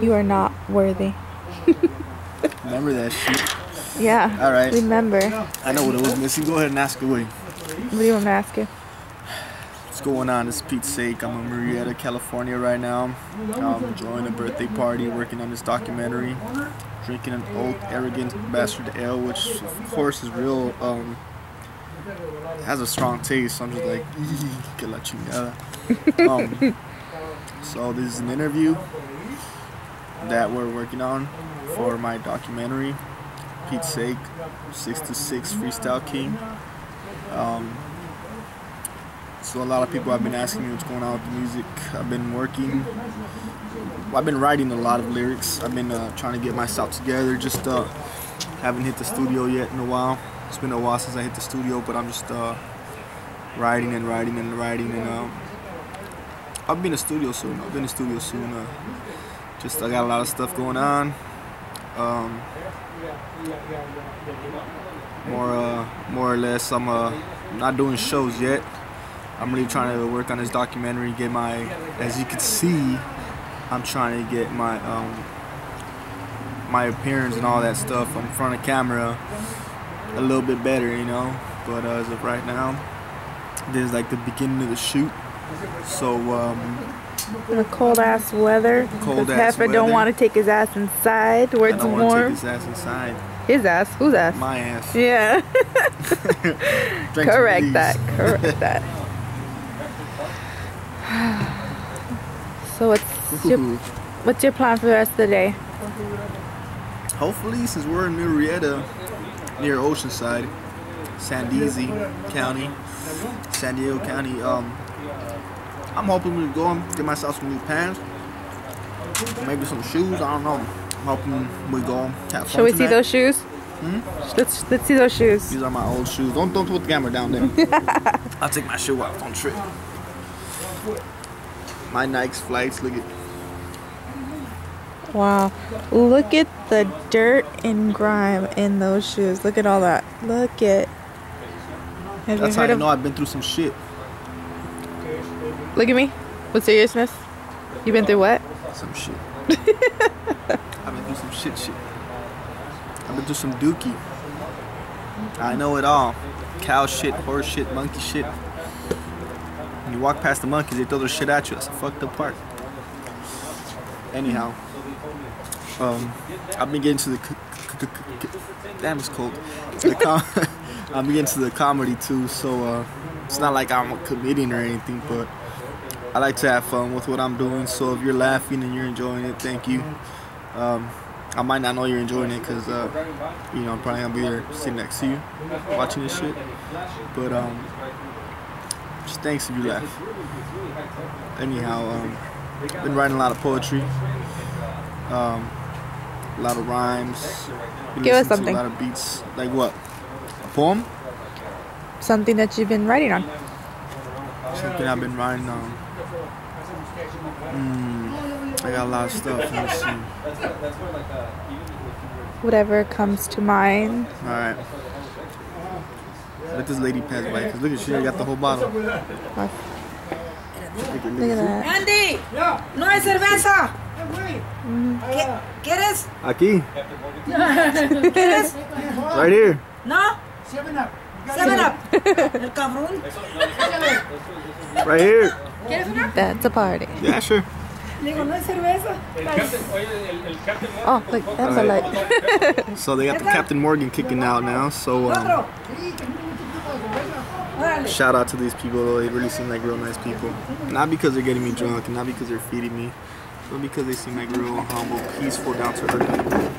You are not worthy. Remember that shit. Yeah. All right. Remember. I know what it was missing. Go ahead and ask away. What do you want me to ask you? What's going on? It's Pete's sake. I'm in Murrieta, California right now. I'm enjoying a birthday party, working on this documentary, drinking an old arrogant bastard ale, which of course is real. Um, has a strong taste. So I'm just like, que la chingada. Um, so this is an interview that we're working on for my documentary, Pete's sake, six to six freestyle king. Um, so a lot of people have been asking me what's going on with the music. I've been working. I've been writing a lot of lyrics. I've been uh, trying to get myself together. Just uh, haven't hit the studio yet in a while. It's been a while since I hit the studio, but I'm just uh, writing and writing and writing. And um, I'll be in the studio soon. I'll be in the studio soon. Uh, just I got a lot of stuff going on. Um, more, uh, more or less, I'm uh, not doing shows yet. I'm really trying to work on this documentary, get my, as you can see, I'm trying to get my, um, my appearance and all that stuff in front of camera a little bit better, you know. But uh, as of right now, this is like the beginning of the shoot. So um, In the cold ass weather. Cold ass Heifer don't want to take his ass inside where it's to take warm. his ass inside. His ass? Whose ass? My ass. Yeah. Correct that. Correct that. so what's your what's your plan for the rest of the day? Hopefully, since we're in Murrieta, near Oceanside, Sandusky County, San Diego County, um, I'm hoping we go and get myself some new pants, maybe some shoes. I don't know. I'm hoping we go have Shall we see those shoes? Hmm? Let's let's see those shoes. These are my old shoes. Don't don't put the camera down there. I'll take my shoe off. Don't trip. My Nikes flights. Look at. Wow. Look at the dirt and grime in those shoes. Look at all that. Look at. Have That's how you know I've been through some shit. Look at me. With seriousness. You been through what? Some shit. I've been through some shit shit. I've been through some dookie. I know it all. Cow shit, horse shit, monkey shit. When you walk past the monkeys, they throw their shit at you. That's a fucked up part. Anyhow, um, I've been getting to the. Damn, it's cold. Com- I'm getting to the comedy too, so uh, it's not like I'm a comedian or anything, but I like to have fun with what I'm doing. So if you're laughing and you're enjoying it, thank you. Um, I might not know you're enjoying it because uh, you know I'm probably gonna be there sitting next to you watching this shit. But um, just thanks if you laugh. Anyhow, um, been writing a lot of poetry, um, a lot of rhymes. Give us to something. A lot of beats. Like what? A poem? Something that you've been writing on. Something I've been writing on. Mm, I got a lot of stuff. Let me see. Whatever comes to mind. All right. Let this lady pass by. Cause look at she already got the whole bottle. Look at, Look at that. Andy, no hay cerveza. ¿Qué- ¿Quieres? Aquí, ¿Quieres? right here. ¿No? Seven up. El cabrón. Right here. That's a party. Yeah, sure. Le digo, no hay cerveza. Oh, look, that's a light. So they got the Captain Morgan kicking out now. So um, shout out to these people. Though. They really seem like real nice people. Not because they're getting me drunk, and not because they're feeding me, but because they seem like real humble, peaceful, down to earth people.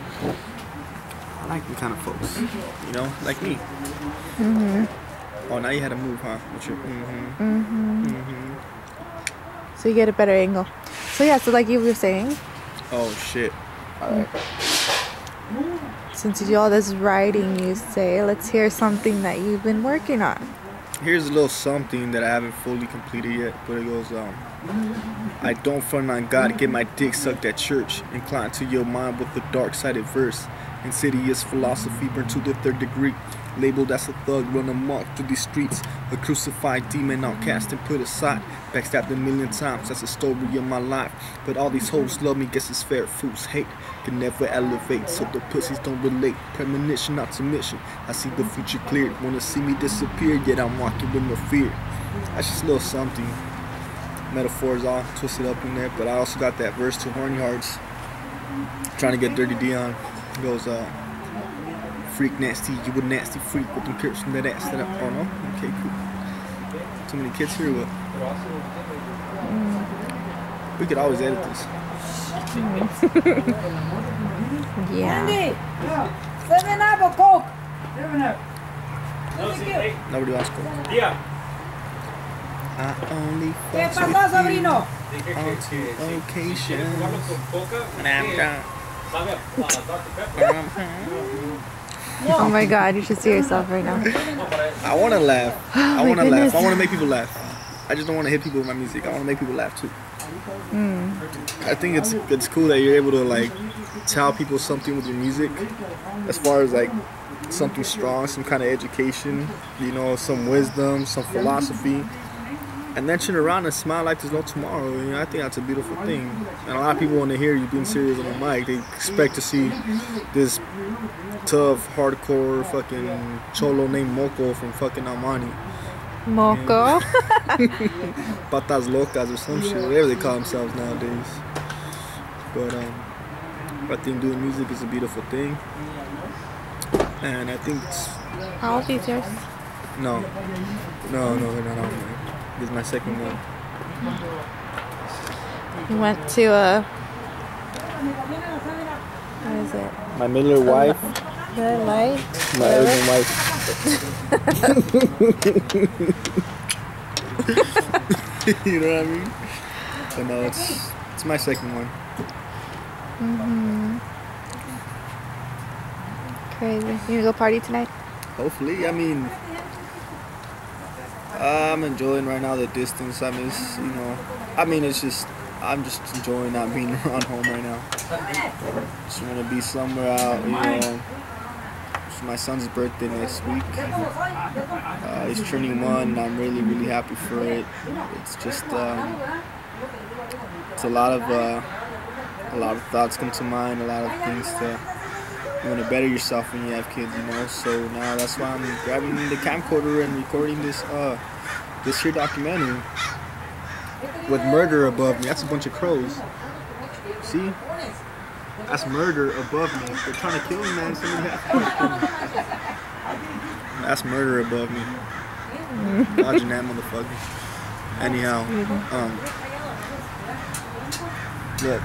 I like them kind of folks. You know, like me. Mm-hmm. Oh, now you had to move, huh? With your, mm-hmm. So you get a better angle. So yeah, so like you were saying, Oh shit. since you do all this writing, you say, let's hear something that you've been working on. Here's a little something that I haven't fully completed yet, but it goes um I don't front on God, get my dick sucked at church, inclined to your mind with the dark sided verse. Insidious philosophy burned to the third degree. Labeled as a thug, run amok through these streets. A crucified demon outcast and put aside. Backstabbed a million times, that's the story of my life. But all these hoes love me, guess it's fair. Fools hate, can never elevate, so the pussies don't relate. Premonition, not submission. I see the future clear. Wanna see me disappear, yet I'm walking with no fear. That's just little something. Metaphors all twisted up in there, but I also got that verse to Horny Hearts. Trying to get Dirty Dion. It goes, uh, freak nasty, you a nasty freak with them curves from that ass that I, oh no? Okay, cool. Too many kids here, what? We could always edit this. Yeah. Andy, seven up or Coke? Seven up. Thank. Nobody wants to go. Yeah. I only ¿Qué fucks with pasó, you sobrino? on two occasions. And I'm And drunk. Oh my god, you should see yourself right now. I want to oh laugh. I want to laugh. I want to make people laugh. I just don't want to hit people with my music. I want to make people laugh too. Hmm. I think it's it's cool that you're able to like tell people something with your music, as far as like something strong, some kind of education, you know, some wisdom, some philosophy, and then turn around and smile like there's no tomorrow. You know, I think that's a beautiful thing. And a lot of people want to hear you being serious on the mic. They expect to see this tough, hardcore, fucking cholo named Moco from fucking Almani. Moco. patas locas or some shit, whatever they call themselves nowadays. But um, I think doing music is a beautiful thing, and I think it's How old is yours? no, no, no, they're not on there. This is my second one. You went to a. What is it? My Miller wife, The light? my Asian wife. you know what I mean? But no, it's it's my second one. Mhm. Crazy. You gonna go party tonight? Hopefully, I mean, I'm enjoying right now the distance. I miss, you know, I mean, it's just, I'm just enjoying not being around home right now. Just want to be somewhere out, you know. It's my son's birthday next week. Uh, he's turning one, and I'm really, really happy for it. It's just, um, it's a lot of, uh, a lot of thoughts come to mind, a lot of things to you want to better yourself when you have kids, you know. So now that's why I'm grabbing the camcorder and recording this uh this here documentary with murder above me. That's a bunch of crows. See? That's murder above me. They're trying to kill me, man. That's murder above me. Dodging that motherfucker. Anyhow, um, look.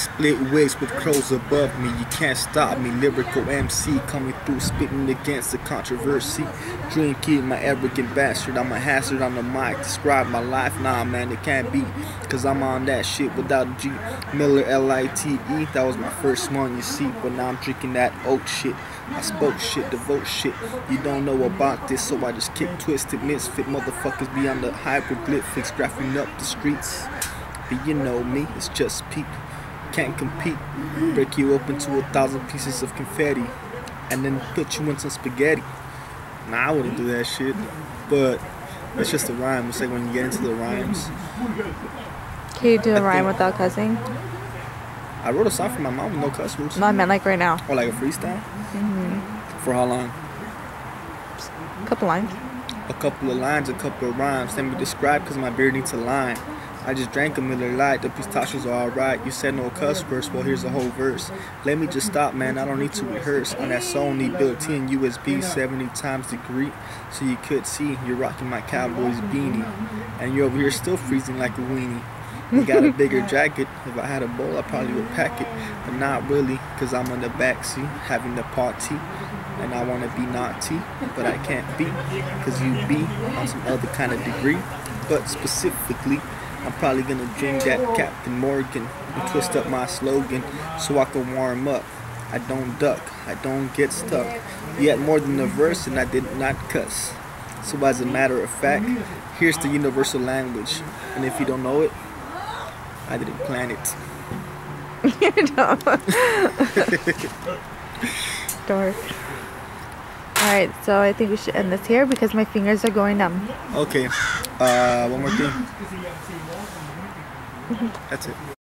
Split wigs with crows above me. You can't stop me. Lyrical MC coming through, spitting against the controversy. Drinking my arrogant bastard. I'm a hazard on the mic. Describe my life. Nah, man, it can't be. Cause I'm on that shit without a G. Miller L I T E. That was my first one, you see. But now I'm drinking that oat shit. I spoke shit, devote shit. You don't know about this, so I just kick twisted misfit motherfuckers beyond the hieroglyphics, graphing up the streets. But you know me, it's just Pete. Can't compete. Break you open to a thousand pieces of confetti, and then put you in some spaghetti. Nah, I wouldn't do that shit. But it's just a rhyme. It's like when you get into the rhymes. Can you do I a rhyme without cussing? I wrote a song for my mom with no cuss words. No, I meant like right now. Or like a freestyle. Mm-hmm. For how long? A couple lines. A couple of lines, a couple of rhymes. Let me describe because my beard needs a line. I just drank a Miller Lite. The pistachios are alright. You said no cuss words. Well, here's the whole verse. Let me just stop, man. I don't need to rehearse. On that Sony built-in USB 70 times degree, so you could see you're rocking my Cowboys beanie, and you're over here still freezing like a weenie. You got a bigger jacket. If I had a bowl, I probably would pack it, but not really, cause I'm on the backseat having the party and I want to be naughty, but I can't be, cause you be on some other kind of degree. But specifically, I'm probably gonna drink that Captain Morgan and twist up my slogan so I can warm up. I don't duck, I don't get stuck. Yet more than a verse, and I did not cuss. So as a matter of fact, here's the universal language, and if you don't know it, I didn't plan it. Dork. Alright, so I think we should end this here because my fingers are going numb. Okay. Uh, one more thing. That's it.